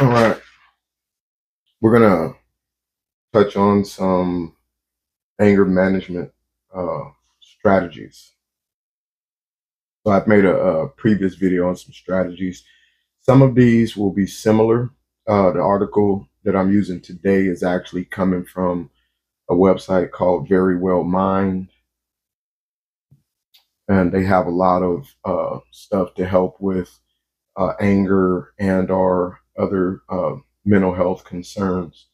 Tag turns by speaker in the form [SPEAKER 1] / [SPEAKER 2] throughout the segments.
[SPEAKER 1] All right. We're going to touch on some anger management uh, strategies. So I've made a, a, previous video on some strategies. Some of these will be similar. Uh, the article that I'm using today is actually coming from a website called Verywell Mind. And they have a lot of uh, stuff to help with uh, anger and or other uh, mental health concerns.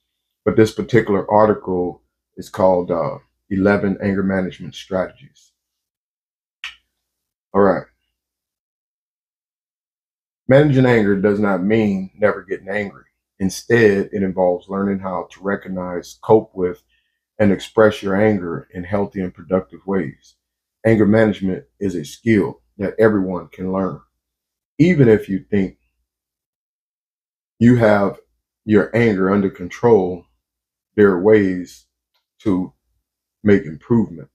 [SPEAKER 1] But this particular article is called uh, 11 Anger Management Strategies. All right. Managing anger does not mean never getting angry. Instead, it involves learning how to recognize, cope with, and express your anger in healthy and productive ways. Anger management is a skill that everyone can learn. Even if you think you have your anger under control, there are ways to make improvement.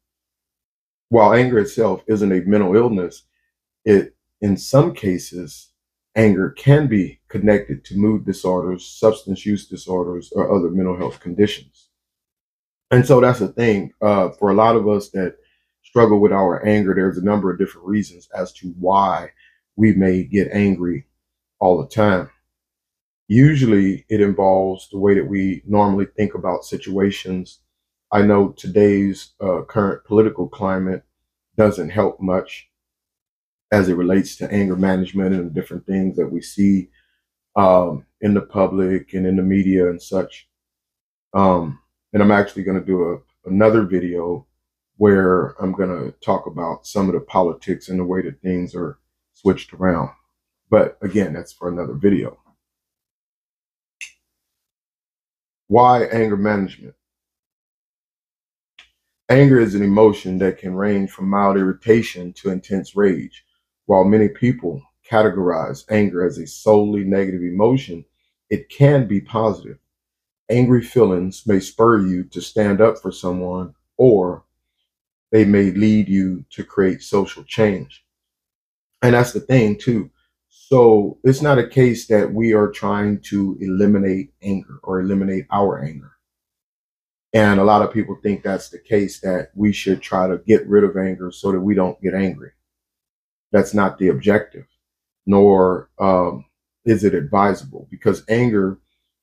[SPEAKER 1] While anger itself isn't a mental illness, it in some cases anger can be connected to mood disorders, substance use disorders, or other mental health conditions. And so that's the thing. Uh, for a lot of us that struggle with our anger, there's a number of different reasons as to why we may get angry all the time. Usually it involves the way that we normally think about situations. I know today's uh, current political climate doesn't help much as it relates to anger management and different things that we see um, in the public and in the media and such. Um, and I'm actually going to do a, another video where I'm going to talk about some of the politics and the way that things are switched around. But again, that's for another video. Why anger management? Anger is an emotion that can range from mild irritation to intense rage. While many people categorize anger as a solely negative emotion, it can be positive. Angry feelings may spur you to stand up for someone, or they may lead you to create social change. And that's the thing, too. So it's not a case that we are trying to eliminate anger or eliminate our anger. And a lot of people think that's the case, that we should try to get rid of anger so that we don't get angry. That's not the objective, nor um, is it advisable because anger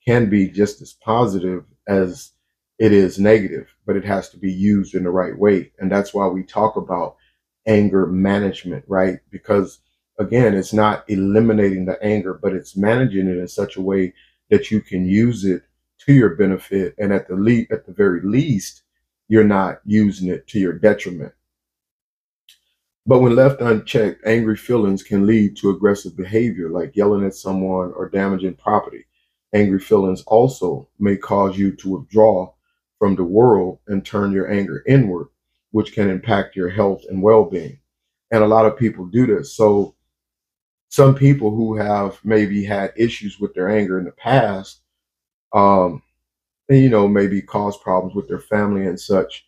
[SPEAKER 1] can be just as positive as it is negative, but it has to be used in the right way. And that's why we talk about anger management, right? Because again, it's not eliminating the anger, but it's managing it in such a way that you can use it to your benefit. And at the le- at the very least, you're not using it to your detriment. But when left unchecked, angry feelings can lead to aggressive behavior like yelling at someone or damaging property. Angry feelings also may cause you to withdraw from the world and turn your anger inward, which can impact your health and well being. And a lot of people do this. So, some people who have maybe had issues with their anger in the past, um, and, you know, maybe cause problems with their family and such,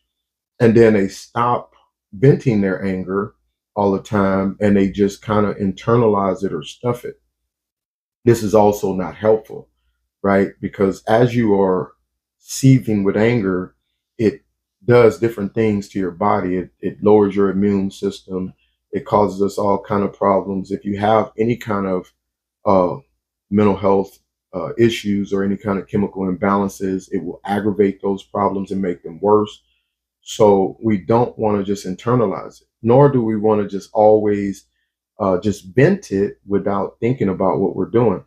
[SPEAKER 1] and then they stop venting their anger all the time and they just kind of internalize it or stuff it. This is also not helpful, right? Because as you are seething with anger, it does different things to your body. It, it lowers your immune system. It causes us all kind of problems. If you have any kind of uh, mental health uh, issues or any kind of chemical imbalances, it will aggravate those problems and make them worse. So we don't want to just internalize it, nor do we want to just always uh, just vent it without thinking about what we're doing.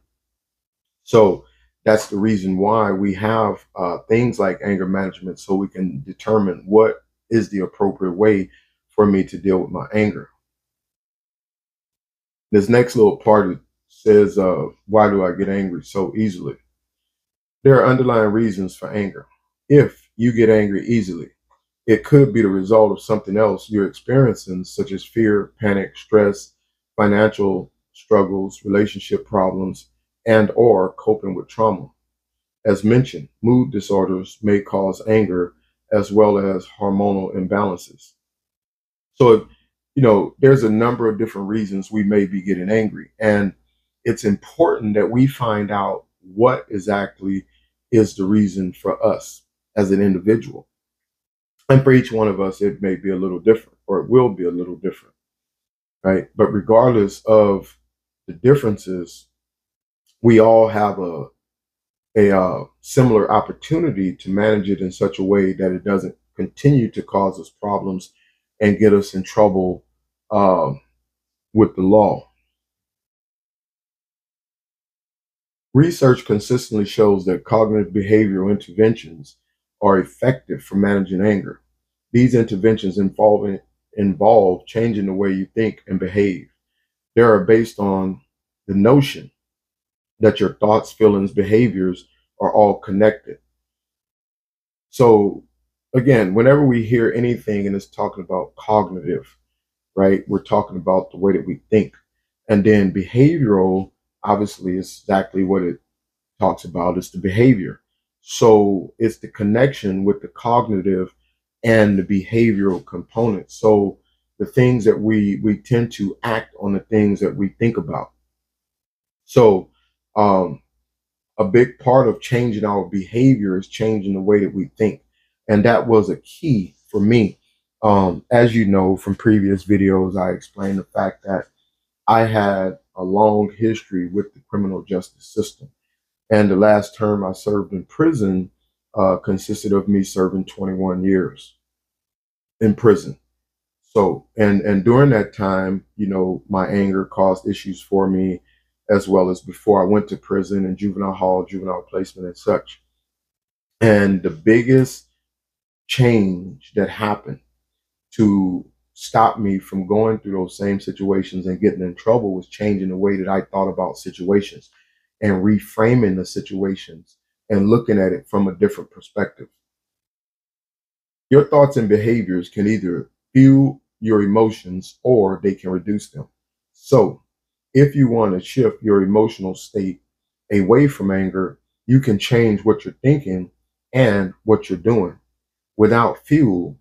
[SPEAKER 1] So that's the reason why we have uh, things like anger management, so we can determine what is the appropriate way for me to deal with my anger. This next little part says, uh, Why do I get angry so easily? There are underlying reasons for anger. If you get angry easily, it could be the result of something else you're experiencing, such as fear, panic, stress, financial struggles, relationship problems, and or coping with trauma. As mentioned, mood disorders may cause anger as well as hormonal imbalances. So, you know, there's a number of different reasons we may be getting angry. And it's important that we find out what exactly is the reason for us as an individual. And for each one of us, it may be a little different, or it will be a little different, right? But regardless of the differences, we all have a a uh, similar opportunity to manage it in such a way that it doesn't continue to cause us problems and get us in trouble um, with the law. Research consistently shows that cognitive behavioral interventions are effective for managing anger. These interventions involve, involve changing the way you think and behave. They are based on the notion that your thoughts, feelings, behaviors are all connected. So, again, whenever we hear anything and it's talking about cognitive, right, we're talking about the way that we think. And then behavioral, obviously, is exactly what it talks about it's the behavior. So, it's the connection with the cognitive and the behavioral component. So, the things that we we tend to act on the things that we think about. So, um, a big part of changing our behavior is changing the way that we think. And that was a key for me. Um, as you know from previous videos, I explained the fact that I had a long history with the criminal justice system. And the last term I served in prison uh, consisted of me serving 21 years in prison. So, and and during that time, you know, my anger caused issues for me as well as before I went to prison and juvenile hall, juvenile placement, and such. And the biggest change that happened to stop me from going through those same situations and getting in trouble was changing the way that I thought about situations and reframing the situations and looking at it from a different perspective. Your thoughts and behaviors can either fuel your emotions or they can reduce them. So if you want to shift your emotional state away from anger, you can change what you're thinking and what you're doing. Without fuel,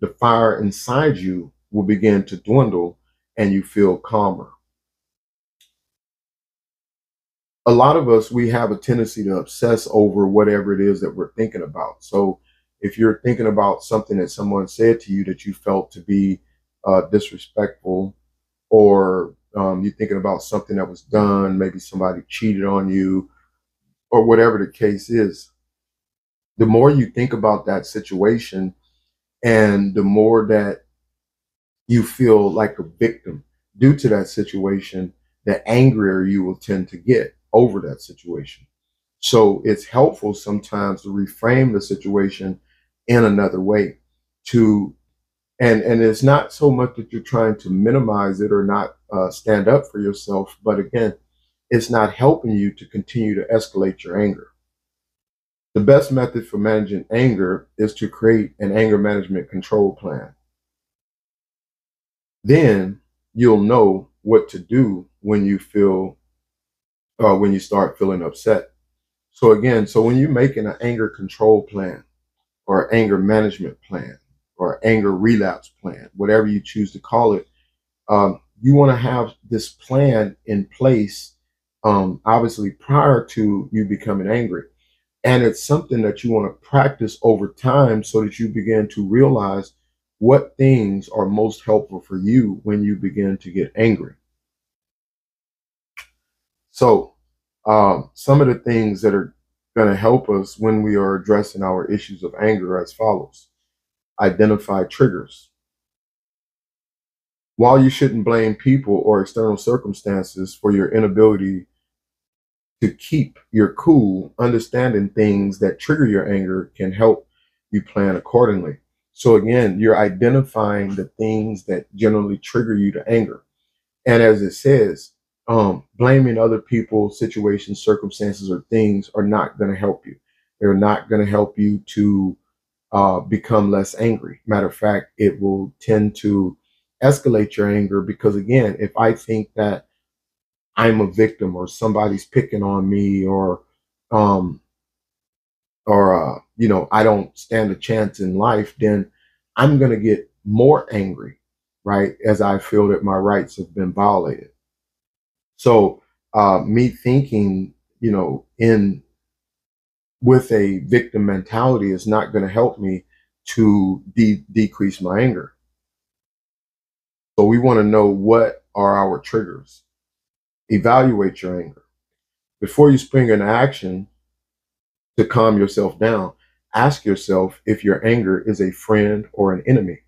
[SPEAKER 1] the fire inside you will begin to dwindle and you feel calmer. A lot of us, we have a tendency to obsess over whatever it is that we're thinking about. So if you're thinking about something that someone said to you that you felt to be uh, disrespectful or um, you're thinking about something that was done, maybe somebody cheated on you, or whatever the case is. The more you think about that situation, and the more that you feel like a victim due to that situation, the angrier you will tend to get over that situation. So it's helpful sometimes to reframe the situation in another way to and and it's not so much that you're trying to minimize it or not uh, stand up for yourself but again it's not helping you to continue to escalate your anger the best method for managing anger is to create an anger management control plan then you'll know what to do when you feel uh, when you start feeling upset so again so when you're making an anger control plan or anger management plan or anger relapse plan, whatever you choose to call it. Um, you want to have this plan in place, um, obviously, prior to you becoming angry. And it's something that you want to practice over time so that you begin to realize what things are most helpful for you when you begin to get angry. So, um, some of the things that are going to help us when we are addressing our issues of anger as follows identify triggers. While you shouldn't blame people or external circumstances for your inability to keep your cool, understanding things that trigger your anger can help you plan accordingly. So again, you're identifying the things that generally trigger you to anger. And as it says, um, blaming other people, situations, circumstances, or things are not going to help you. They're not going to help you to uh, become less angry. Matter of fact, it will tend to escalate your anger because, again, if I think that I'm a victim or somebody's picking on me or um, or uh, you know, I don't stand a chance in life, then I'm going to get more angry, right? As I feel that my rights have been violated. So, uh, me thinking, you know, in with a victim mentality is not going to help me to de- decrease my anger. So we want to know what are our triggers. Evaluate your anger. Before you spring into action to calm yourself down, ask yourself if your anger is a friend or an enemy.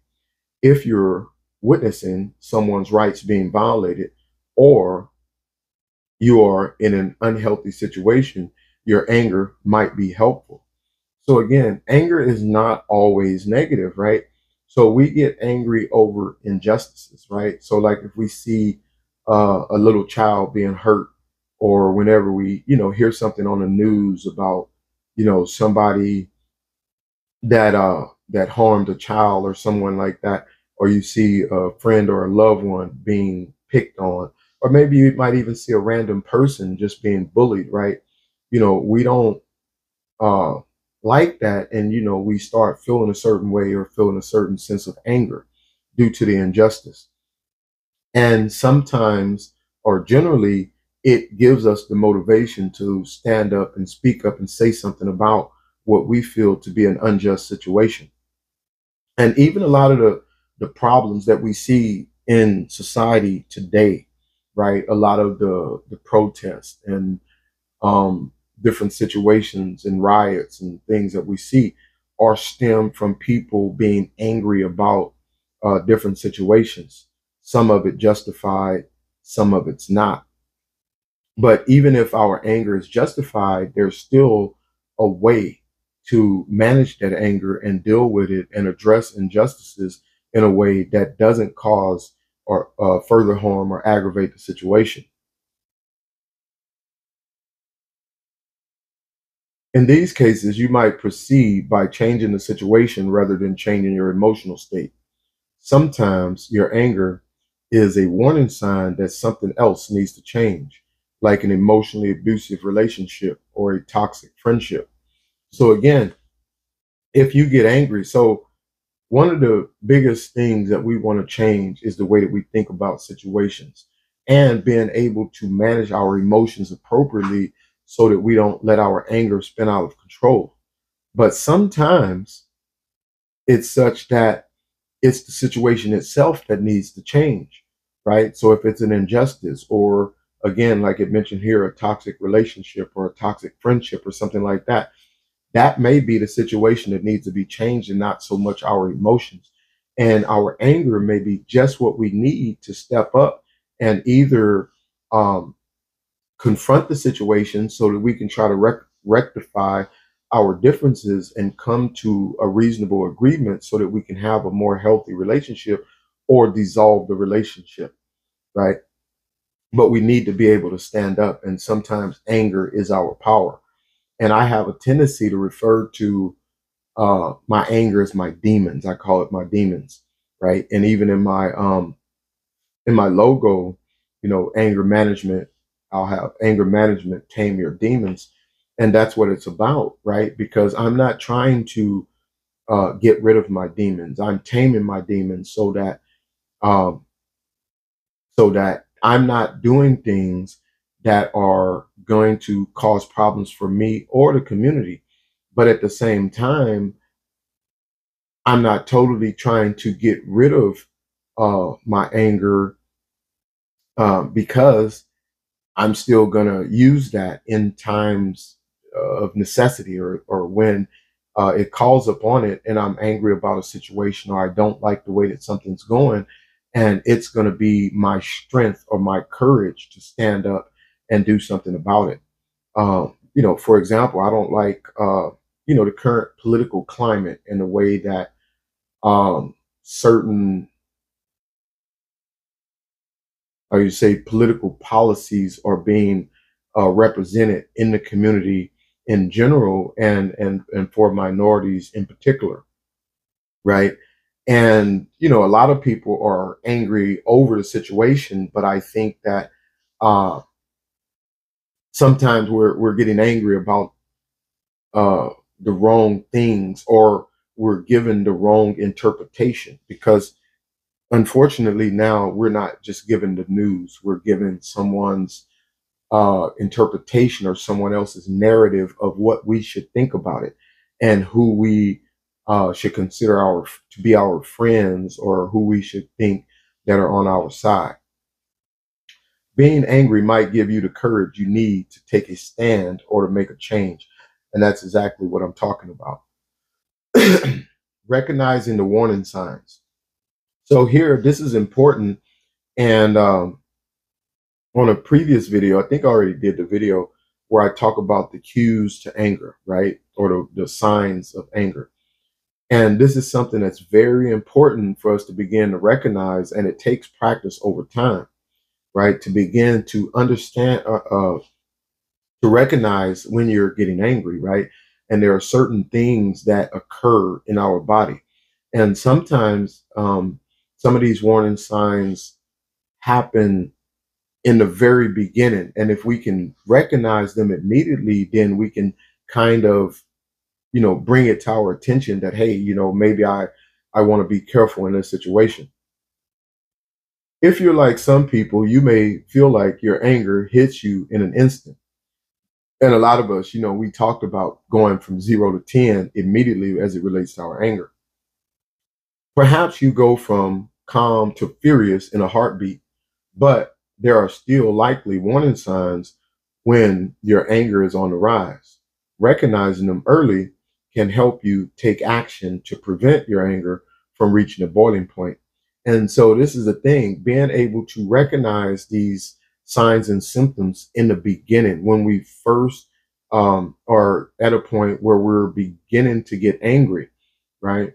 [SPEAKER 1] If you're witnessing someone's rights being violated or you are in an unhealthy situation, your anger might be helpful. So again, anger is not always negative, right? So we get angry over injustices, right? So like if we see uh, a little child being hurt, or whenever we, you know, hear something on the news about, you know, somebody that uh that harmed a child or someone like that, or you see a friend or a loved one being picked on, or maybe you might even see a random person just being bullied, right? You know, we don't uh like that and you know we start feeling a certain way or feeling a certain sense of anger due to the injustice. And sometimes or generally it gives us the motivation to stand up and speak up and say something about what we feel to be an unjust situation. And even a lot of the the problems that we see in society today right? A lot of the the protests and um different situations and riots and things that we see are stemmed from people being angry about uh, different situations. Some of it justified, some of it's not. But even if our anger is justified, there's still a way to manage that anger and deal with it and address injustices in a way that doesn't cause or uh, further harm or aggravate the situation. In these cases, you might proceed by changing the situation rather than changing your emotional state. Sometimes your anger is a warning sign that something else needs to change, like an emotionally abusive relationship or a toxic friendship. So, again, if you get angry, so one of the biggest things that we want to change is the way that we think about situations and being able to manage our emotions appropriately so that we don't let our anger spin out of control. But sometimes it's such that it's the situation itself that needs to change, right? So if it's an injustice or again, like it mentioned here, a toxic relationship or a toxic friendship or something like that, that may be the situation that needs to be changed and not so much our emotions. And our anger may be just what we need to step up and either um, confront the situation so that we can try to rec- rectify our differences and come to a reasonable agreement so that we can have a more healthy relationship or dissolve the relationship, right? But we need to be able to stand up, and sometimes anger is our power. And I have a tendency to refer to uh, my anger as my demons. I call it my demons, right? And even in my um, in my logo, you know, anger management I'll have anger management, tame your demons. And that's what it's about, right? Because I'm not trying to uh, get rid of my demons. I'm taming my demons so that um, so that I'm not doing things that are going to cause problems for me or the community. But at the same time, I'm not totally trying to get rid of uh, my anger uh, because I'm still going to use that in times of necessity or, or when uh, it calls upon it and I'm angry about a situation or I don't like the way that something's going. And it's going to be my strength or my courage to stand up and do something about it. Um, you know, for example, I don't like, uh, you know, the current political climate and the way that um, certain or you say political policies are being uh, represented in the community in general and and and for minorities in particular right? And you know a lot of people are angry over the situation but i think that uh sometimes we're we're getting angry about uh the wrong things or we're given the wrong interpretation because unfortunately now we're not just given the news we're given someone's uh, interpretation or someone else's narrative of what we should think about it and who we uh, should consider our to be our friends or who we should think that are on our side. Being angry might give you the courage you need to take a stand or to make a change and that's exactly what i'm talking about. Recognizing the warning signs so here, this is important. And um, on a previous video, I think I already did the video where I talk about the cues to anger, right? Or the, the signs of anger. And this is something that's very important for us to begin to recognize. And it takes practice over time, right? To begin to understand, uh, uh, to recognize when you're getting angry, right? And there are certain things that occur in our body. And sometimes um, some of these warning signs happen in the very beginning. And if we can recognize them immediately, then we can kind of, you know, bring it to our attention that, hey, you know, maybe I, I want to be careful in this situation. If you're like some people, you may feel like your anger hits you in an instant. And a lot of us, you know, we talked about going from zero to 10 immediately as it relates to our anger. Perhaps you go from calm to furious in a heartbeat, but there are still likely warning signs when your anger is on the rise. Recognizing them early can help you take action to prevent your anger from reaching a boiling point. And so this is the thing, being able to recognize these signs and symptoms in the beginning when we first um, are at a point where we're beginning to get angry, right?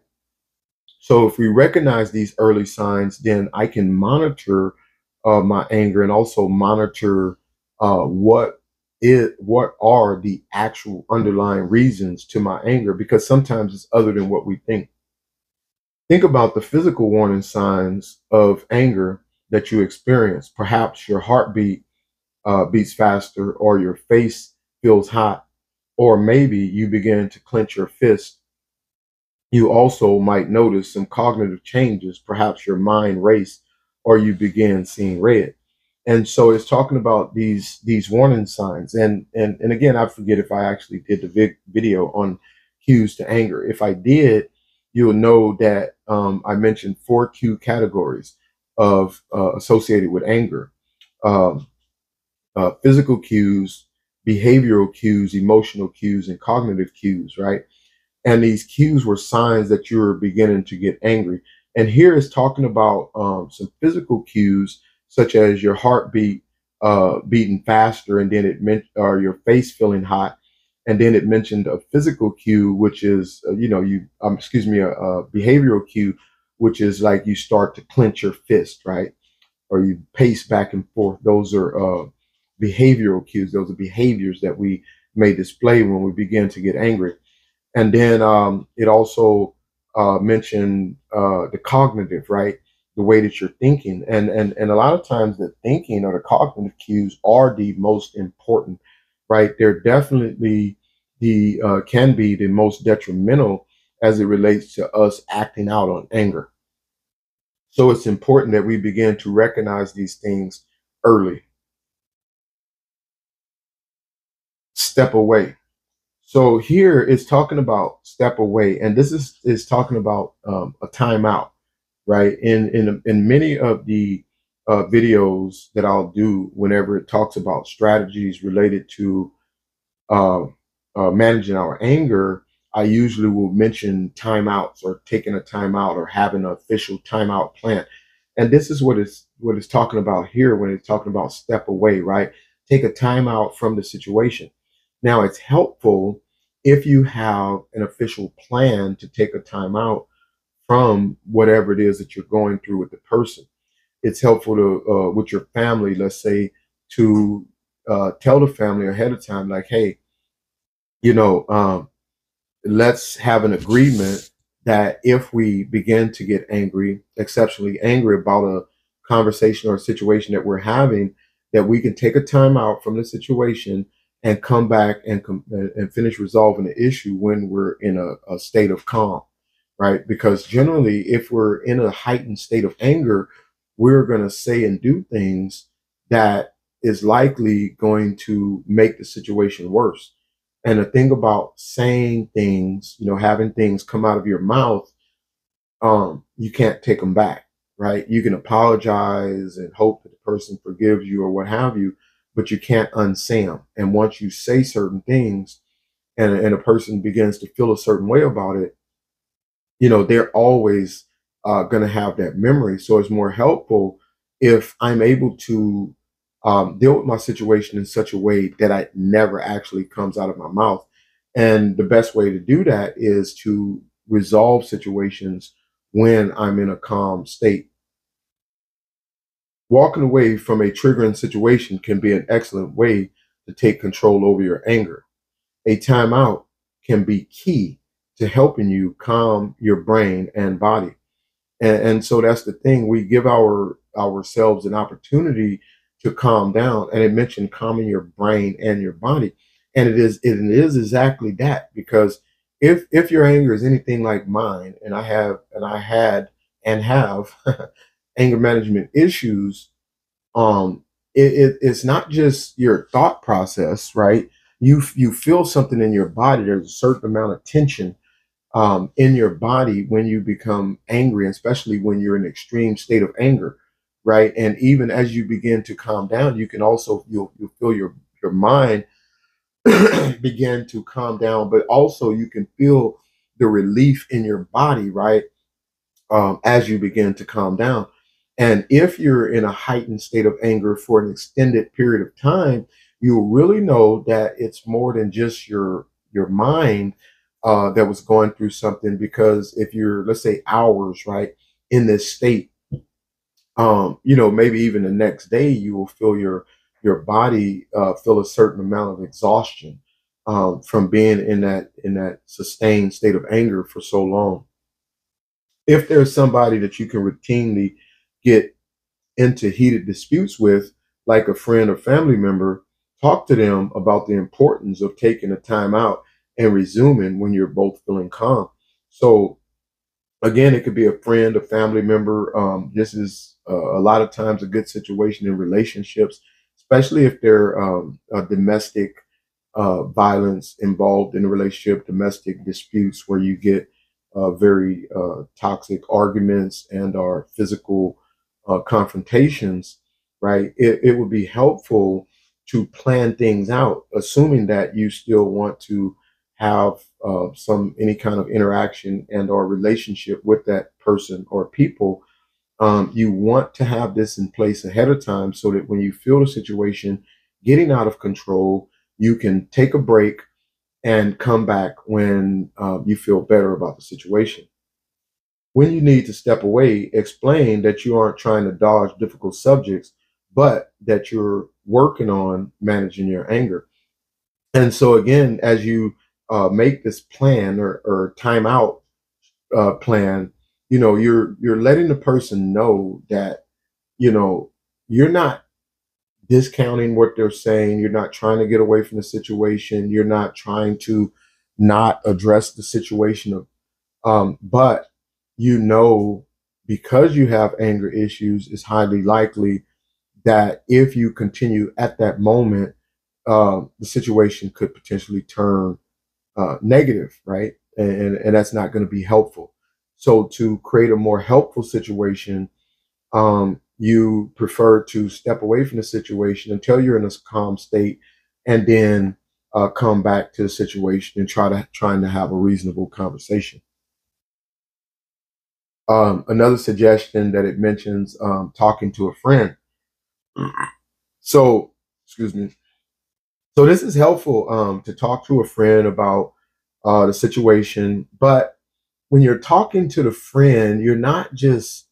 [SPEAKER 1] So if we recognize these early signs, then I can monitor uh, my anger and also monitor uh, what it what are the actual underlying reasons to my anger because sometimes it's other than what we think. Think about the physical warning signs of anger that you experience. Perhaps your heartbeat uh, beats faster, or your face feels hot, or maybe you begin to clench your fist you also might notice some cognitive changes. Perhaps your mind race or you begin seeing red. And so it's talking about these these warning signs. And and and again, I forget if I actually did the video on cues to anger. If I did, you'll know that um, I mentioned four cue categories of uh, associated with anger: um, uh, physical cues, behavioral cues, emotional cues, and cognitive cues. Right. And these cues were signs that you were beginning to get angry. And here is talking about um, some physical cues, such as your heartbeat uh, beating faster, and then it meant, or your face feeling hot. And then it mentioned a physical cue, which is, uh, you know, you, um, excuse me, a, a behavioral cue, which is like you start to clench your fist, right? Or you pace back and forth. Those are uh, behavioral cues. Those are behaviors that we may display when we begin to get angry. And then um, it also uh, mentioned uh, the cognitive, right? The way that you're thinking, and and and a lot of times the thinking or the cognitive cues are the most important, right? They're definitely the uh, can be the most detrimental as it relates to us acting out on anger. So it's important that we begin to recognize these things early. Step away. So here it's talking about step away, and this is is talking about um, a timeout, right? In in in many of the uh, videos that I'll do whenever it talks about strategies related to uh, uh, managing our anger, I usually will mention timeouts or taking a timeout or having an official timeout plan. And this is what it's what it's talking about here when it's talking about step away, right? Take a timeout from the situation. Now, it's helpful if you have an official plan to take a time out from whatever it is that you're going through with the person. It's helpful to, uh, with your family, let's say, to uh, tell the family ahead of time, like, hey, you know, um, let's have an agreement that if we begin to get angry, exceptionally angry about a conversation or a situation that we're having, that we can take a time out from the situation and come back and com- and finish resolving the issue when we're in a, a state of calm, right? Because generally, if we're in a heightened state of anger, we're going to say and do things that is likely going to make the situation worse. And the thing about saying things, you know, having things come out of your mouth, um, you can't take them back, right? You can apologize and hope that the person forgives you or what have you, but you can't unsay them. And once you say certain things and, and a person begins to feel a certain way about it, you know, they're always uh, going to have that memory. So it's more helpful if I'm able to um, deal with my situation in such a way that it never actually comes out of my mouth. And the best way to do that is to resolve situations when I'm in a calm state. Walking away from a triggering situation can be an excellent way to take control over your anger. A timeout can be key to helping you calm your brain and body. And, and so that's the thing. We give our ourselves an opportunity to calm down. And it mentioned calming your brain and your body. And it is it is exactly that because if if your anger is anything like mine, and I have and I had and have anger management issues, um, it, it, it's not just your thought process, right? You you feel something in your body. There's a certain amount of tension um, in your body when you become angry, especially when you're in an extreme state of anger right? And even as you begin to calm down, you can also you'll you'll feel your your mind begin to calm down, but also you can feel the relief in your body, right? Um, as you begin to calm down. And if you're in a heightened state of anger for an extended period of time, you'll really know that it's more than just your your mind uh, that was going through something. Because if you're, let's say, hours, right, in this state, um, you know, maybe even the next day you will feel your your body uh, feel a certain amount of exhaustion um, from being in that in that sustained state of anger for so long. If there's somebody that you can routinely get into heated disputes with, like a friend or family member, talk to them about the importance of taking a time out and resuming when you're both feeling calm. So again, it could be a friend, a family member. Um, this is uh, a lot of times a good situation in relationships, especially if there um, domestic uh, violence involved in a relationship, domestic disputes where you get uh, very uh, toxic arguments and are physical uh, confrontations, right? It, it would be helpful to plan things out, assuming that you still want to have uh, some any kind of interaction and or relationship with that person or people um, you want to have this in place ahead of time so that when you feel the situation getting out of control you can take a break and come back when uh, you feel better about the situation when you need to step away explain that you aren't trying to dodge difficult subjects but that you're working on managing your anger and so again as you uh, make this plan or, or timeout uh, plan, you know, you're you're letting the person know that, you know, you're not discounting what they're saying. You're not trying to get away from the situation. You're not trying to not address the situation of, um, but you know, because you have anger issues, it's highly likely that if you continue at that moment, uh, the situation could potentially turn uh, negative, right? And, and that's not going to be helpful. So to create a more helpful situation, um, you prefer to step away from the situation until you're in a calm state, and then uh, come back to the situation and try to trying to have a reasonable conversation. Um, another suggestion that it mentions um, talking to a friend. So, excuse me. So this is helpful um, to talk to a friend about uh, the situation. But when you're talking to the friend, you're not just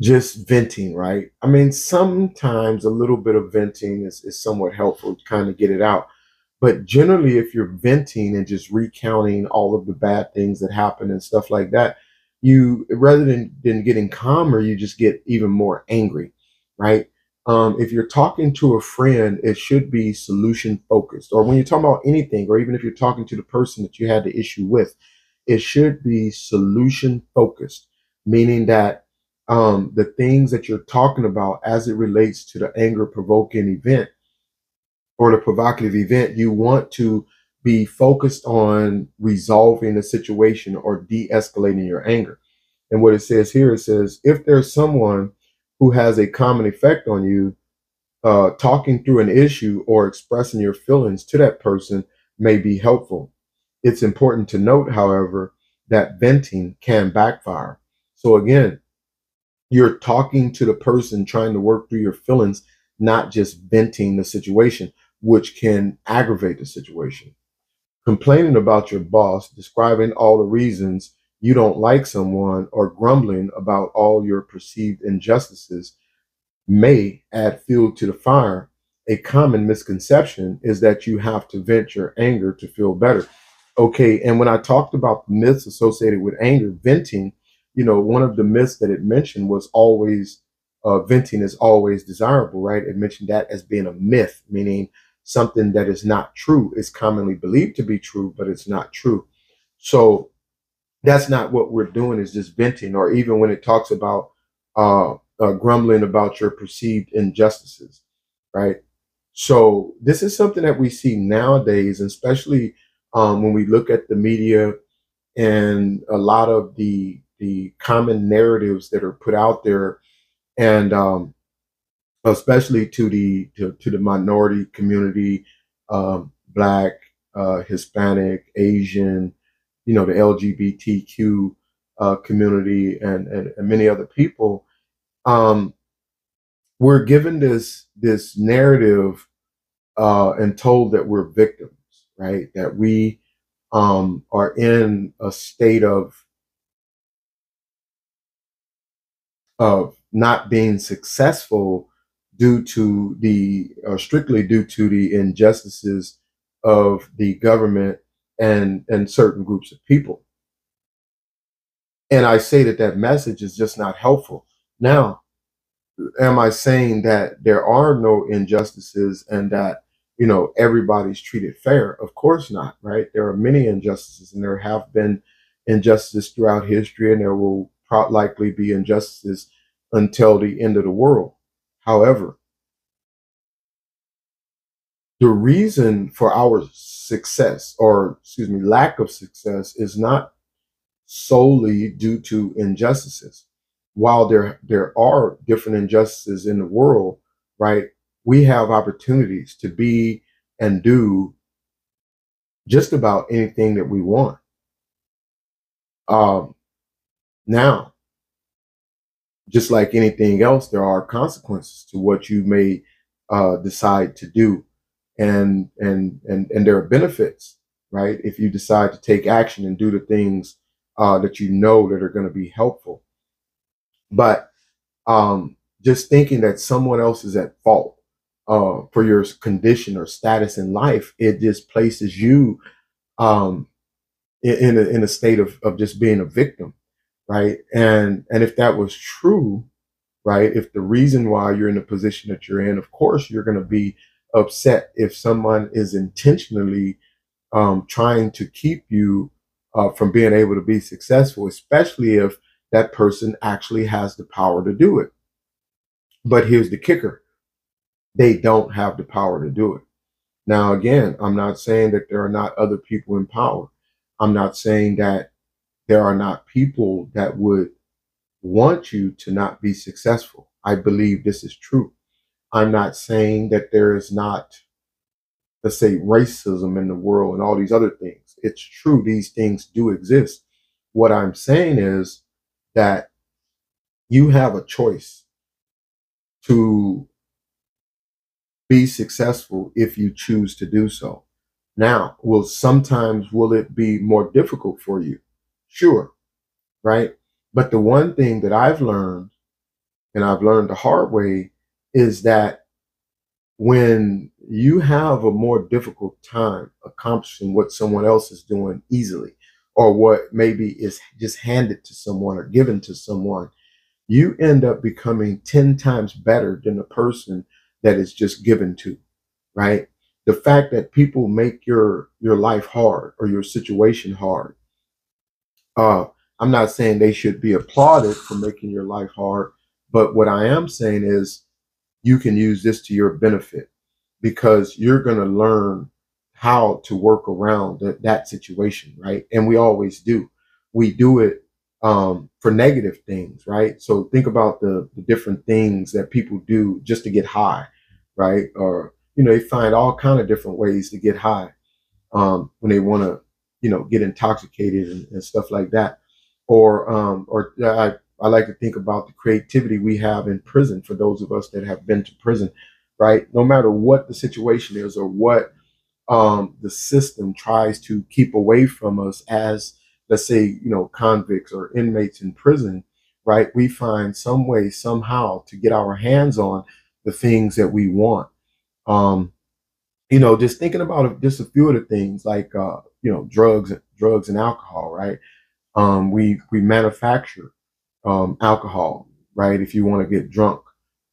[SPEAKER 1] just venting, right? I mean, sometimes a little bit of venting is, is somewhat helpful to kind of get it out. But generally, if you're venting and just recounting all of the bad things that happen and stuff like that, you rather than, than getting calmer, you just get even more angry, right? Um, if you're talking to a friend, it should be solution focused. Or when you're talking about anything, or even if you're talking to the person that you had the issue with, it should be solution focused, meaning that um, the things that you're talking about as it relates to the anger provoking event or the provocative event, you want to be focused on resolving the situation or de escalating your anger. And what it says here, it says, if there's someone who has a common effect on you, uh, talking through an issue or expressing your feelings to that person may be helpful. It's important to note, however, that venting can backfire. So again, you're talking to the person trying to work through your feelings, not just venting the situation, which can aggravate the situation. Complaining about your boss, describing all the reasons you don't like someone, or grumbling about all your perceived injustices may add fuel to the fire. A common misconception is that you have to vent your anger to feel better. Okay, and when I talked about the myths associated with anger, venting you know, one of the myths that it mentioned was always uh, venting is always desirable, right? It mentioned that as being a myth, meaning something that is not true. It's commonly believed to be true, but it's not true. So that's not what we're doing is just venting, or even when it talks about uh, uh, grumbling about your perceived injustices, right? So this is something that we see nowadays, especially um, when we look at the media and a lot of the the common narratives that are put out there, and um, especially to the to, to the minority community, um, Black, uh, Hispanic, Asian, you know, the LGBTQ uh, community, and, and, and many other people. Um, we're given this this narrative uh, and told that we're victims, right? That we um, are in a state of of not being successful due to the or strictly due to the injustices of the government and and certain groups of people. And i say that that message is just not helpful. Now am i saying that there are no injustices and that you know everybody's treated fair? Of course not right? There are many injustices and there have been injustices throughout history and there will likely be injustices until the end of the world. However, the reason for our success, or excuse me, lack of success, is not solely due to injustices. While there there are different injustices in the world, right? We have opportunities to be and do just about anything that we want. Um, now, just like anything else, there are consequences to what you may uh, decide to do, and and and and there are benefits, right? If you decide to take action and do the things uh, that you know that are going to be helpful, but um, just thinking that someone else is at fault uh, for your condition or status in life, it just places you um, in, in, a, in a state of, of just being a victim right? And and if that was true, right? If the reason why you're in the position that you're in, of course, you're going to be upset if someone is intentionally um, trying to keep you uh, from being able to be successful, especially if that person actually has the power to do it. But here's the kicker they don't have the power to do it. Now, again, I'm not saying that there are not other people in power. I'm not saying that there are not people that would want you to not be successful. I believe this is true. I'm not saying that there is not, let's say, racism in the world and all these other things. It's true, these things do exist. What I'm saying is that you have a choice to be successful if you choose to do so. Now, will sometimes will it be more difficult for you? Sure. Right. But the one thing that I've learned, and I've learned the hard way, is that when you have a more difficult time accomplishing what someone else is doing easily, or what maybe is just handed to someone or given to someone, you end up becoming 10 times better than the person that is just given to, right? The fact that people make your your life hard or your situation hard. Uh, I'm not saying they should be applauded for making your life hard, but what I am saying is you can use this to your benefit because you're going to learn how to work around that, that situation, right? And we always do. We do it um, for negative things, right? So think about the, the different things that people do just to get high, right? Or you know, they find all kind of different ways to get high um, when they want to, you know, get intoxicated and, and stuff like that. Or um, or I, I like to think about the creativity we have in prison for those of us that have been to prison, right? No matter what the situation is or what um, the system tries to keep away from us as let's say, you know, convicts or inmates in prison, right? We find some way, somehow to get our hands on the things that we want. Um, you know, just thinking about just a few of the things like, uh, you know, drugs, drugs and alcohol, right? Um, we, we manufacture, um, alcohol, right? If you want to get drunk,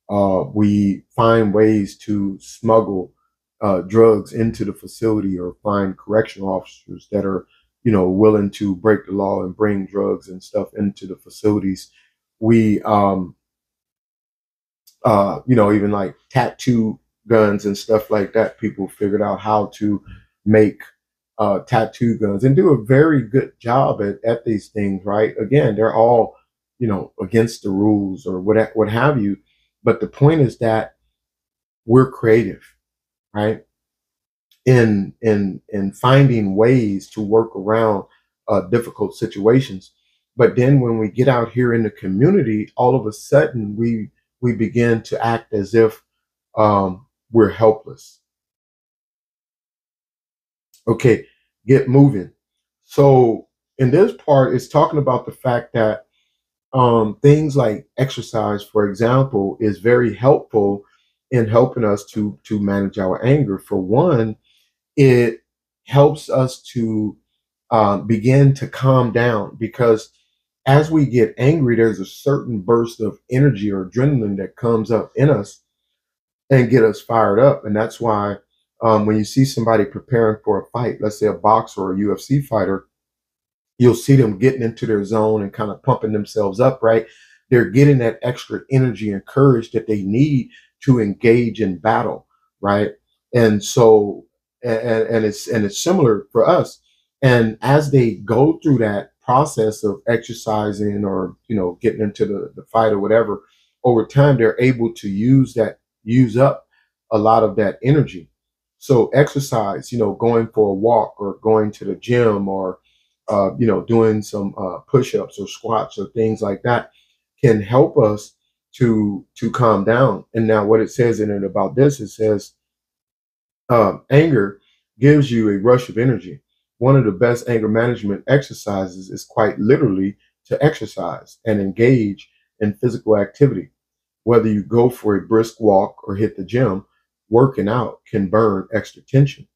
[SPEAKER 1] uh, we find ways to smuggle, uh, drugs into the facility or find correctional officers that are you know, willing to break the law and bring drugs and stuff into the facilities. We, um, uh, you know, even like tattoo guns and stuff like that. People figured out how to make uh, tattoo guns and do a very good job at, at these things, right? Again, they're all, you know, against the rules or what, what have you. But the point is that we're creative, right? in in in finding ways to work around uh, difficult situations. But then when we get out here in the community, all of a sudden we we begin to act as if um, we're helpless. Okay, get moving. So in this part, it's talking about the fact that um, things like exercise, for example, is very helpful in helping us to to manage our anger. For one, it helps us to uh, begin to calm down because as we get angry, there's a certain burst of energy or adrenaline that comes up in us and get us fired up. And that's why um, when you see somebody preparing for a fight, let's say a boxer or a UFC fighter, you'll see them getting into their zone and kind of pumping themselves up, right? They're getting that extra energy and courage that they need to engage in battle, right? And so and, and it's and it's similar for us. And as they go through that process of exercising or you know getting into the, the fight or whatever, over time they're able to use that use up a lot of that energy. So exercise, you know, going for a walk or going to the gym or uh, you know doing some uh, push-ups or squats or things like that can help us to to calm down. And now what it says in it about this, it says um, anger gives you a rush of energy. One of the best anger management exercises is quite literally to exercise and engage in physical activity. Whether you go for a brisk walk or hit the gym, working out can burn extra tension.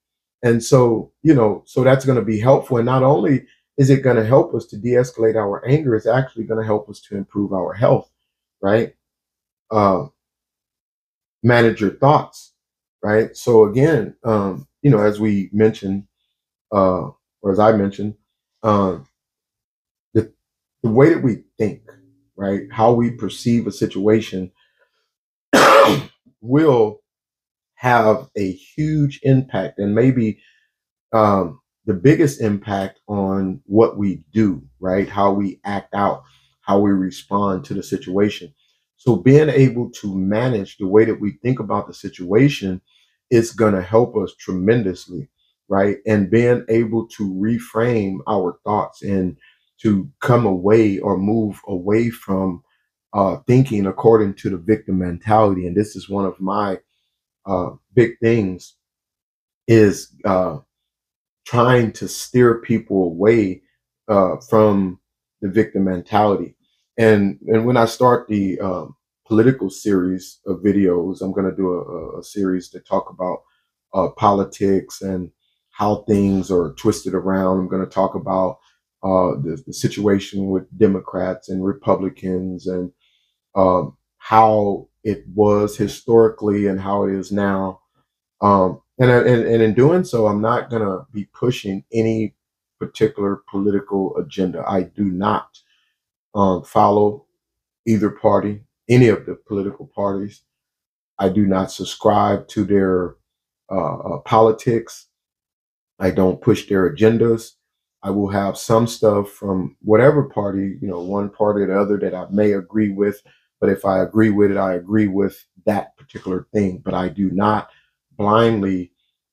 [SPEAKER 1] And so, you know, so that's going to be helpful. And not only is it going to help us to de escalate our anger, it's actually going to help us to improve our health, right? Uh, manage your thoughts right? So again, um, you know, as we mentioned, uh, or as I mentioned, um, the the way that we think, right, how we perceive a situation, will have a huge impact, and maybe um, the biggest impact on what we do, right? How we act out, how we respond to the situation. So being able to manage the way that we think about the situation is going to help us tremendously, right? And being able to reframe our thoughts and to come away or move away from uh, thinking according to the victim mentality. And this is one of my uh, big things is uh, trying to steer people away uh, from the victim mentality. And and when I start the um, political series of videos, I'm going to do a, a, series to talk about uh, politics and how things are twisted around. I'm going to talk about uh, the, the, situation with Democrats and Republicans and um, how it was historically and how it is now. Um, and, and, and in doing so, I'm not going to be pushing any particular political agenda. I do not um, follow either party, any of the political parties. I do not subscribe to their uh, uh, politics. I don't push their agendas. I will have some stuff from whatever party, you know, one party or the other that I may agree with. But if I agree with it, I agree with that particular thing. But I do not blindly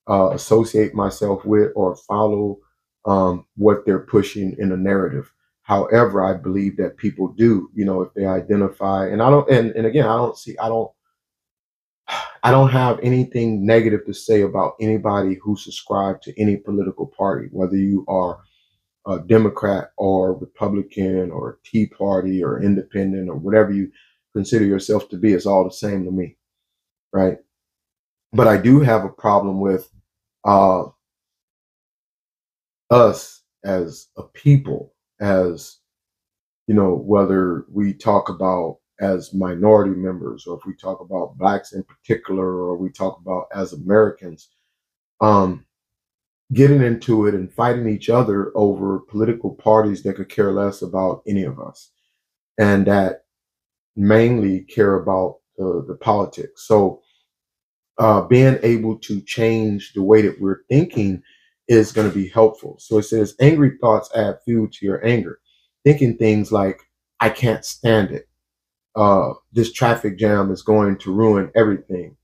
[SPEAKER 1] uh, associate myself with or follow um, what they're pushing in a narrative. However, I believe that people do, you know, if they identify, and I don't, and, and again, I don't see, I don't, I don't have anything negative to say about anybody who subscribe to any political party, whether you are a Democrat or Republican or Tea Party or Independent or whatever you consider yourself to be. It's all the same to me, right? But I do have a problem with uh, us as a people, as you know, whether we talk about as minority members or if we talk about blacks in particular or we talk about as Americans, um, getting into it and fighting each other over political parties that could care less about any of us and that mainly care about the, the politics. So uh, being able to change the way that we're thinking is going to be helpful. So it says, angry thoughts add fuel to your anger. Thinking things like, I can't stand it. Uh, this traffic jam is going to ruin everything,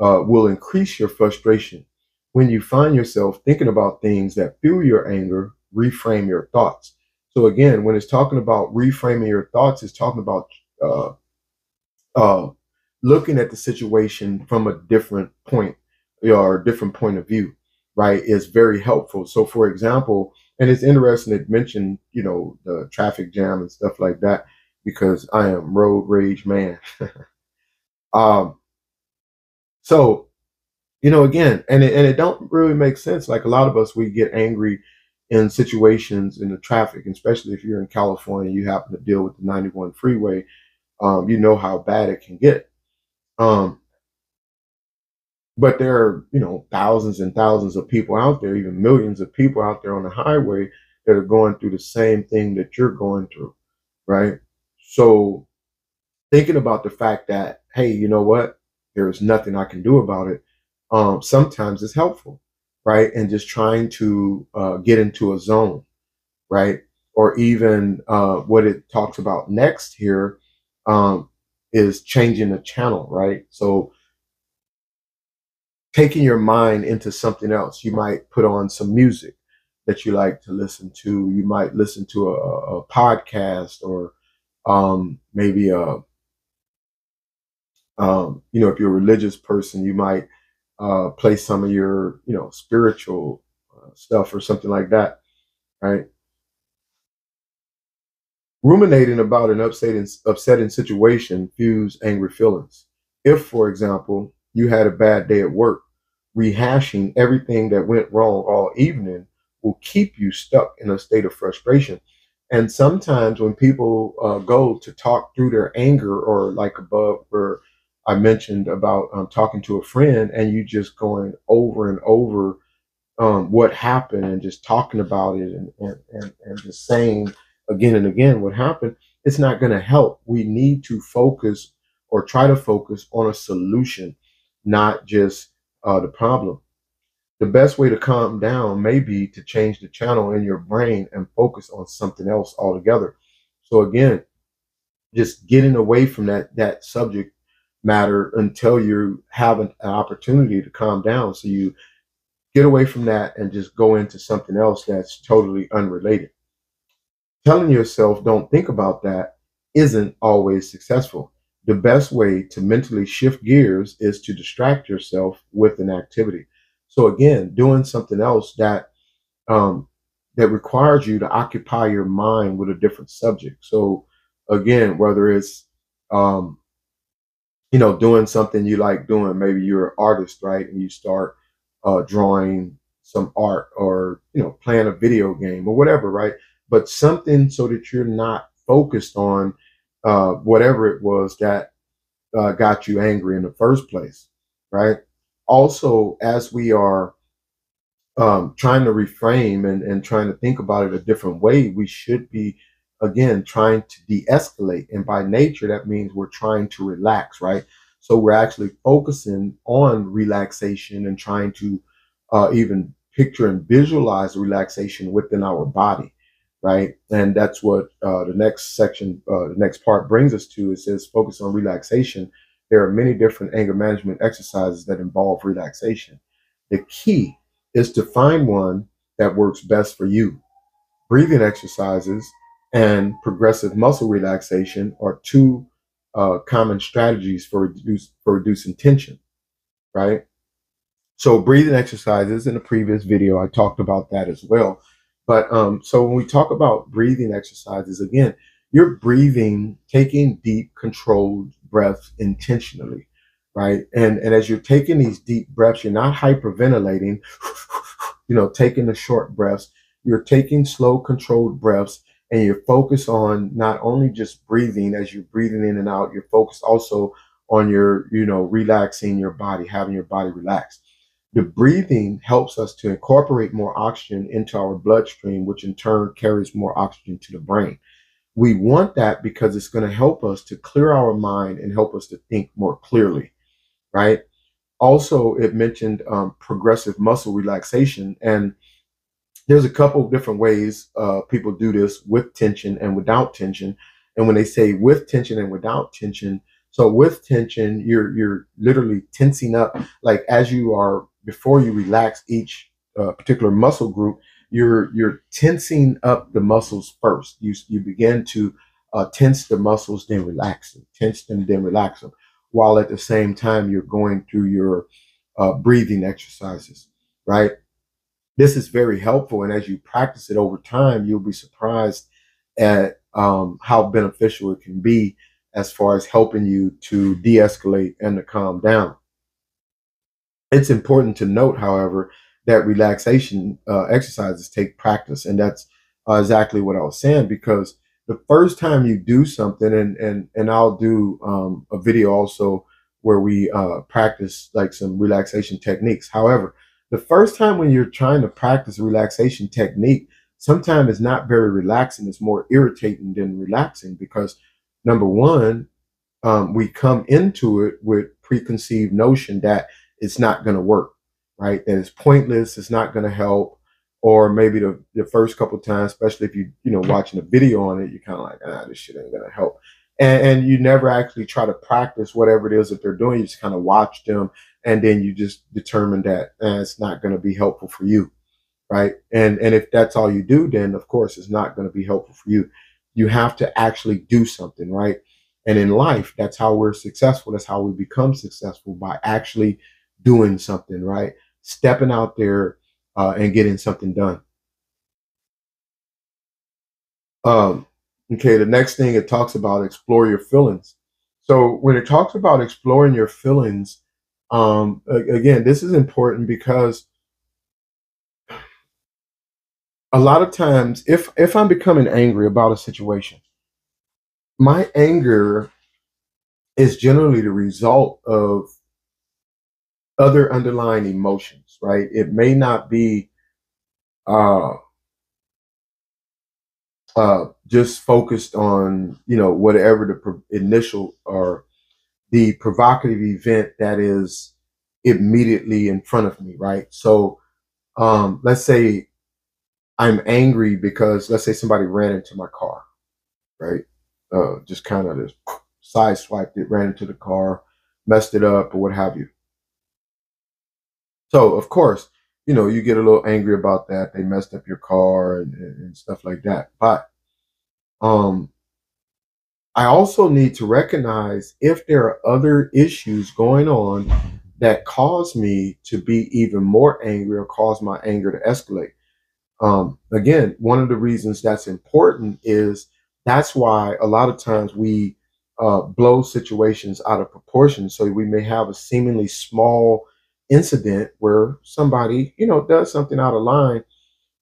[SPEAKER 1] uh, will increase your frustration. When you find yourself thinking about things that fuel your anger, reframe your thoughts. So again, when it's talking about reframing your thoughts, it's talking about uh, uh, looking at the situation from a different point or a different point of view right, is very helpful. So, for example, and it's interesting it mentioned, you know, the traffic jam and stuff like that, because I am road rage man. um, so, you know, again, and it, and it don't really make sense. Like a lot of us, we get angry in situations in the traffic, especially if you're in California, you happen to deal with the 91 freeway. Um, you know how bad it can get. Um, but there are, you know, thousands and thousands of people out there, even millions of people out there on the highway that are going through the same thing that you're going through, right? So thinking about the fact that, hey, you know what? There's nothing I can do about it. Um, sometimes it's helpful, right? And just trying to uh, get into a zone, right? Or even uh, what it talks about next here um, is changing the channel, right? So taking your mind into something else. You might put on some music that you like to listen to. You might listen to a, a podcast or um, maybe a, um, you know, if you're a religious person, you might uh, play some of your, you know, spiritual uh, stuff or something like that, right? Ruminating about an upsetting, upsetting situation fuels angry feelings. If, for example, you had a bad day at work, rehashing everything that went wrong all evening will keep you stuck in a state of frustration. And sometimes when people uh, go to talk through their anger, or like above where I mentioned about um, talking to a friend, and you just going over and over um, what happened and just talking about it and, and, and, and just saying again and again what happened, it's not going to help. We need to focus or try to focus on a solution not just uh, the problem. The best way to calm down may be to change the channel in your brain and focus on something else altogether. So again, just getting away from that that subject matter until you have an, an opportunity to calm down. So you get away from that and just go into something else that's totally unrelated. Telling yourself don't think about that isn't always successful the best way to mentally shift gears is to distract yourself with an activity. So again, doing something else that um, that requires you to occupy your mind with a different subject. So again, whether it's um, you know doing something you like doing, maybe you're an artist, right, and you start uh, drawing some art or you know playing a video game or whatever, right? But something so that you're not focused on uh, whatever it was that uh, got you angry in the first place, right? Also, as we are um, trying to reframe and, and trying to think about it a different way, we should be, again, trying to de escalate. And by nature, that means we're trying to relax, right? So we're actually focusing on relaxation and trying to uh, even picture and visualize relaxation within our body, right? And that's what uh, the next section, uh, the next part brings us to. It says focus on relaxation. There are many different anger management exercises that involve relaxation. The key is to find one that works best for you. Breathing exercises and progressive muscle relaxation are two uh, common strategies for reduce for reducing tension, right? So breathing exercises in the previous video, I talked about that as well. But um, so when we talk about breathing exercises, again, you're breathing, taking deep, controlled breaths intentionally, right? And and as you're taking these deep breaths, you're not hyperventilating, you know, taking the short breaths. You're taking slow, controlled breaths and you're focused on not only just breathing as you're breathing in and out, you're focused also on your, you know, relaxing your body, having your body relaxed. The breathing helps us to incorporate more oxygen into our bloodstream, which in turn carries more oxygen to the brain. We want that because it's going to help us to clear our mind and help us to think more clearly, right? Also, it mentioned um, progressive muscle relaxation. And there's a couple of different ways uh, people do this with tension and without tension. And when they say with tension and without tension, so with tension, you're you're literally tensing up. Like as you are before you relax each uh, particular muscle group, you're you're tensing up the muscles first. You you begin to uh, tense the muscles, then relax them, tense them, then relax them, while at the same time you're going through your uh, breathing exercises, right? this is very helpful. And as you practice it over time, you'll be surprised at um, how beneficial it can be as far as helping you to de escalate and to calm down. It's important to note, however, that relaxation uh, exercises take practice. And that's uh, exactly what I was saying because the first time you do something, and, and, and I'll do um, a video also where we uh, practice like some relaxation techniques. However, the first time when you're trying to practice a relaxation technique, sometimes it's not very relaxing. It's more irritating than relaxing because number one, um, we come into it with preconceived notion that it's not going to work, right? That it's pointless. It's not going to help. Or maybe the, the first couple times, especially if you, you know, watching a video on it, you're kind of like, ah, this shit ain't going to help. And, and you never actually try to practice whatever it is that they're doing. You just kind of watch them and then you just determine that eh, it's not going to be helpful for you right and and if that's all you do then of course it's not going to be helpful for you you have to actually do something right and in life that's how we're successful that's how we become successful by actually doing something right? Stepping out there uh, and getting something done. Um okay the next thing it talks about explore your feelings. So when it talks about exploring your feelings um, again, this is important because a lot of times, if if I'm becoming angry about a situation, my anger is generally the result of other underlying emotions, right? It may not be uh, uh, just focused on you know whatever the initial or the provocative event that is immediately in front of me, right? So um, let's say I'm angry because let's say somebody ran into my car, right? Uh, just kind of just side swiped it, ran into the car, messed it up, or what have you. So of course, you know, you get a little angry about that. They messed up your car and, and stuff like that. But um, I also need to recognize if there are other issues going on that cause me to be even more angry or cause my anger to escalate. Um, again, one of the reasons that's important is that's why a lot of times we uh, blow situations out of proportion. So we may have a seemingly small incident where somebody, you know, does something out of line,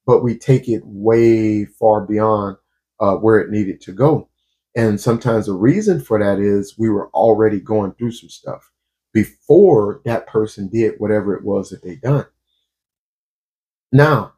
[SPEAKER 1] but we take it way far beyond uh, where it needed to go. And sometimes the reason for that is we were already going through some stuff before that person did whatever it was that they done. Now,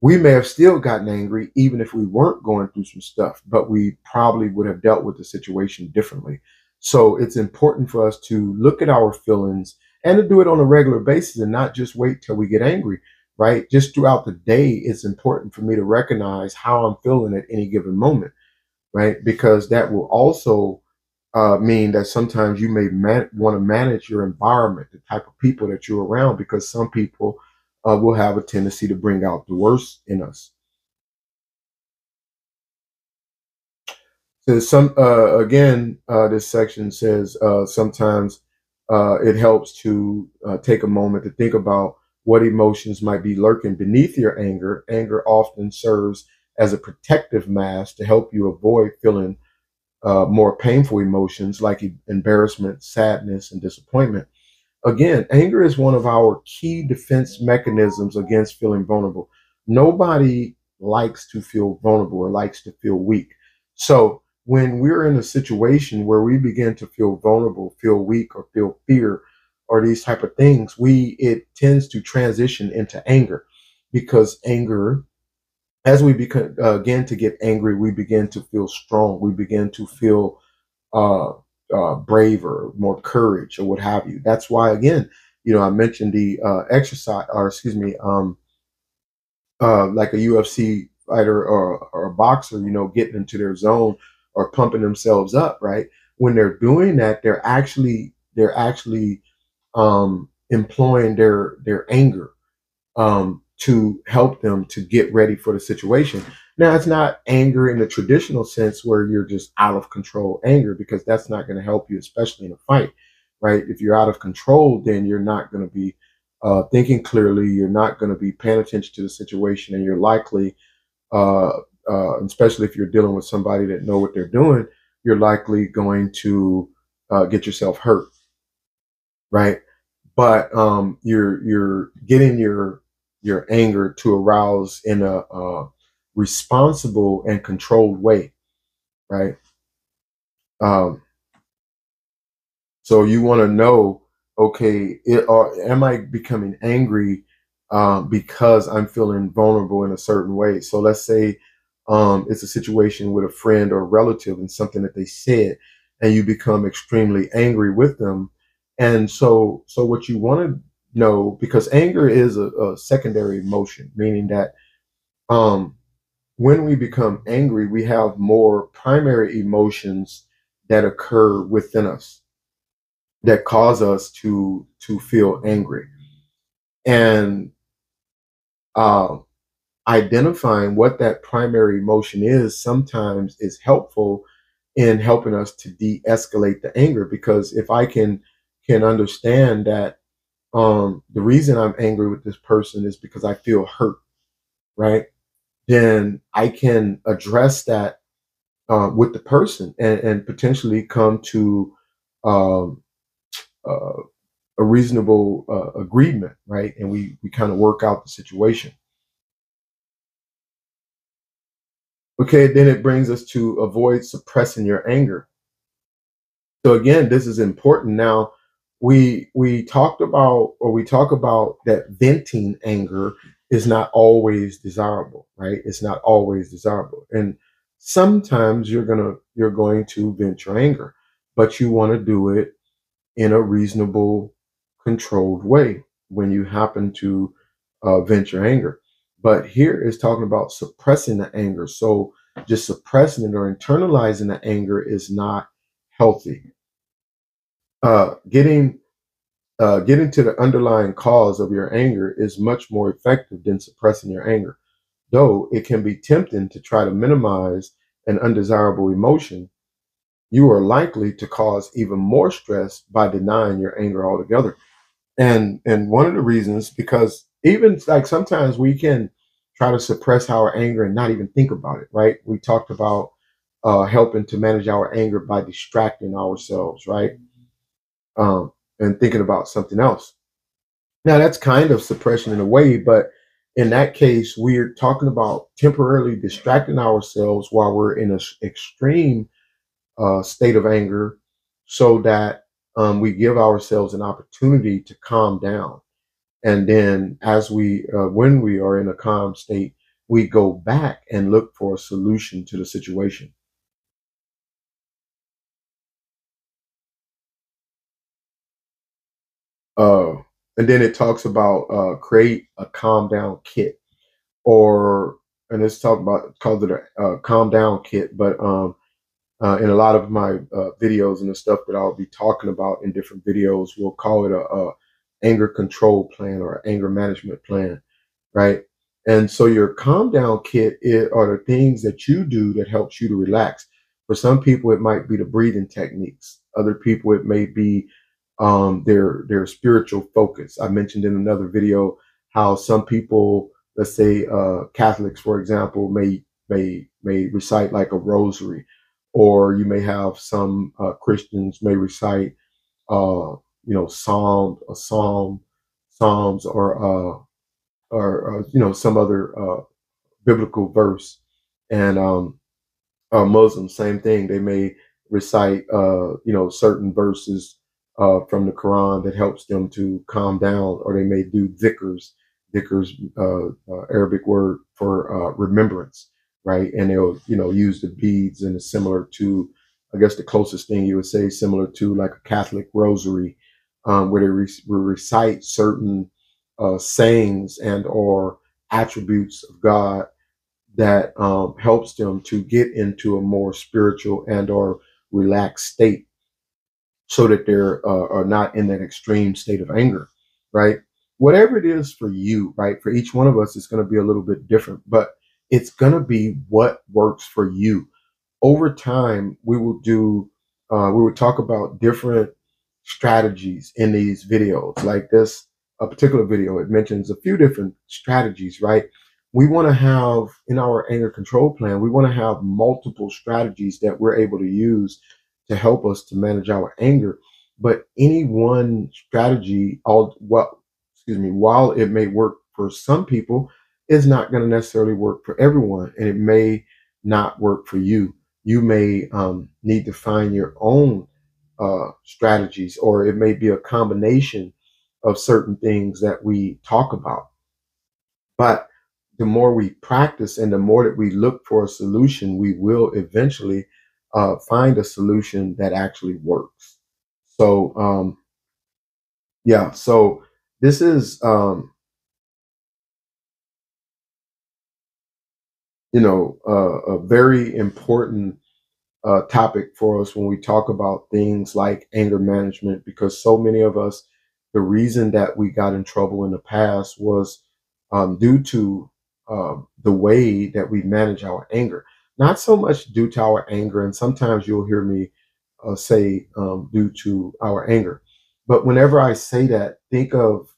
[SPEAKER 1] we may have still gotten angry even if we weren't going through some stuff, but we probably would have dealt with the situation differently. So it's important for us to look at our feelings and to do it on a regular basis and not just wait till we get angry, right? Just throughout the day, it's important for me to recognize how I'm feeling at any given moment, right? Because that will also uh, mean that sometimes you may man- want to manage your environment, the type of people that you're around, because some people uh, will have a tendency to bring out the worst in us. So some uh, again, uh, this section says uh, sometimes uh, it helps to uh, take a moment to think about what emotions might be lurking beneath your anger. Anger often serves as a protective mask to help you avoid feeling uh, more painful emotions like embarrassment, sadness, and disappointment. Again, anger is one of our key defense mechanisms against feeling vulnerable. Nobody likes to feel vulnerable or likes to feel weak. So when we're in a situation where we begin to feel vulnerable, feel weak, or feel fear, or these type of things, we it tends to transition into anger because anger, as we begin uh, again to get angry, we begin to feel strong. We begin to feel uh, uh, braver, more courage, or what have you. That's why, again, you know, I mentioned the uh, exercise, or excuse me, um, uh, like a UFC fighter or, or a boxer, you know, getting into their zone or pumping themselves up, right? When they're doing that, they're actually they're actually um, employing their their anger um, to help them to get ready for the situation. Now, it's not anger in the traditional sense where you're just out of control anger, because that's not going to help you, especially in a fight, right? If you're out of control, then you're not going to be uh, thinking clearly. You're not going to be paying attention to the situation, and you're likely, uh, uh, especially if you're dealing with somebody that know what they're doing, you're likely going to uh, get yourself hurt, right? But um, you're you're getting your your anger to arouse in a, a responsible and controlled way, right? Um, so you want to know, okay, it, or am I becoming angry um, because I'm feeling vulnerable in a certain way? So let's say um, it's a situation with a friend or relative and something that they said, and you become extremely angry with them. And so, so what you want to know, because anger is a, a secondary emotion, meaning that um, when we become angry, we have more primary emotions that occur within us that cause us to to feel angry and uh, identifying what that primary emotion is sometimes is helpful in helping us to de-escalate the anger because if i can can understand that um, the reason i'm angry with this person is because i feel hurt right then I can address that uh, with the person and, and potentially come to um, uh, a reasonable uh, agreement, right? And we we kind of work out the situation. Okay, then it brings us to avoid suppressing your anger. So again, this is important. Now, we we talked about or we talk about that venting anger is not always desirable, right? It's not always desirable. And sometimes you're gonna you're going to vent your anger, but you want to do it in a reasonable, controlled way when you happen to uh, vent your anger. But here is talking about suppressing the anger. So just suppressing it or internalizing the anger is not healthy. Uh, getting uh, getting to the underlying cause of your anger is much more effective than suppressing your anger. Though it can be tempting to try to minimize an undesirable emotion, you are likely to cause even more stress by denying your anger altogether. And and one of the reasons, because even like sometimes we can try to suppress our anger and not even think about it, right? We talked about uh, helping to manage our anger by distracting ourselves, right? Um, and thinking about something else. Now that's kind of suppression in a way, but in that case, we're talking about temporarily distracting ourselves while we're in an extreme uh, state of anger so that um, we give ourselves an opportunity to calm down. And then, as we, uh, when we are in a calm state, we go back and look for a solution to the situation. Uh, and then it talks about uh, create a calm down kit, or and it's talking about calls it a, a calm down kit. But um, uh, in a lot of my uh, videos and the stuff that I'll be talking about in different videos, we'll call it a, a anger control plan or anger management plan, right? And so your calm down kit are the things that you do that helps you to relax. For some people, it might be the breathing techniques. Other people, it may be um, their their spiritual focus. I mentioned in another video how some people, let's say uh, Catholics, for example, may may may recite like a rosary, or you may have some uh, Christians may recite, uh, you know, psalm, a psalm, psalms, or uh, or uh, you know some other uh, biblical verse, and um, uh, Muslims, same thing. They may recite, uh, you know, certain verses uh, from the Quran that helps them to calm down, or they may do dhikrs, dhikrs, uh, uh, Arabic word for uh, remembrance, right? And they'll, you know, use the beads and it's similar to, I guess the closest thing you would say, similar to like a Catholic rosary, um, where they re- recite certain uh, sayings and or attributes of God that um, helps them to get into a more spiritual and or relaxed state so that they're uh, are not in that extreme state of anger, right? Whatever it is for you, right? For each one of us, it's going to be a little bit different, but it's going to be what works for you. Over time, we will do, uh, we will talk about different strategies in these videos. Like this, a particular video, it mentions a few different strategies, right? We want to have in our anger control plan, we want to have multiple strategies that we're able to use to help us to manage our anger. But any one strategy, all well, excuse me, while it may work for some people, is not going to necessarily work for everyone, and it may not work for you. You may um, need to find your own uh, strategies, or it may be a combination of certain things that we talk about. But the more we practice and the more that we look for a solution, we will eventually uh, find a solution that actually works. So, um, yeah, so this is, um, you know, uh, a very important uh, topic for us when we talk about things like anger management, because so many of us, the reason that we got in trouble in the past was um, due to uh, the way that we manage our anger not so much due to our anger, and sometimes you'll hear me uh, say um, due to our anger. But whenever I say that, think of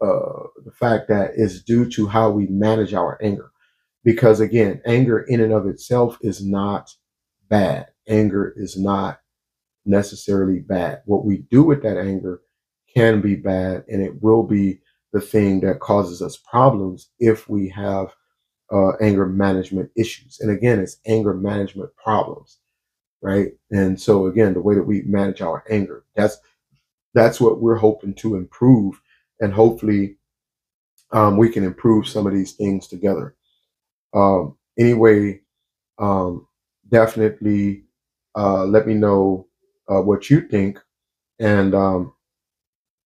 [SPEAKER 1] uh, the fact that it's due to how we manage our anger. Because again, anger in and of itself is not bad. Anger is not necessarily bad. What we do with that anger can be bad, and it will be the thing that causes us problems if we have uh, anger management issues. And again, it's anger management problems, right? And so again, the way that we manage our anger, that's that's what we're hoping to improve, and hopefully, um, we can improve some of these things together. Um, anyway, um, definitely uh, let me know uh, what you think. And um,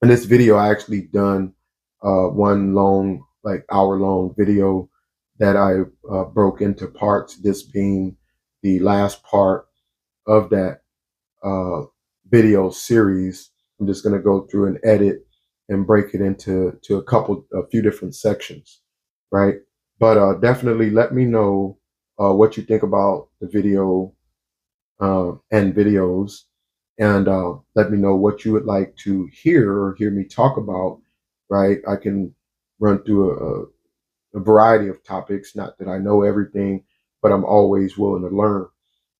[SPEAKER 1] in this video, I actually done uh, one long, like hour long video that I uh, broke into parts, this being the last part of that uh, video series. I'm just going to go through and edit and break it into to a couple, a few different sections, right? But uh, definitely let me know uh, what you think about the video uh, and videos, and uh, let me know what you would like to hear or hear me talk about, right? I can run through a, a variety of topics. Not that I know everything, but I'm always willing to learn.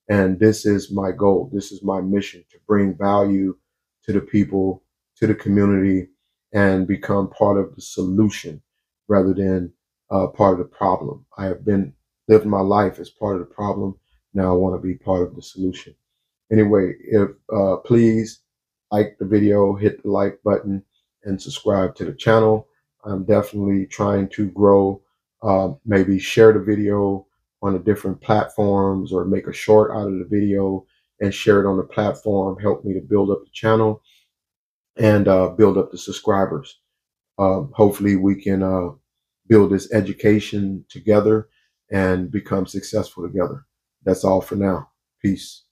[SPEAKER 1] And this is my goal. This is my mission to bring value to the people, to the community, and become part of the solution rather than uh, part of the problem. I have been lived my life as part of the problem. Now I want to be part of the solution. Anyway, if uh, please like the video, hit the like button, and subscribe to the channel. I'm definitely trying to grow. Uh, maybe share the video on the different platforms or make a short out of the video and share it on the platform. Help me to build up the channel and uh, build up the subscribers. Uh, hopefully, we can uh, build this education together and become successful together. That's all for now. Peace.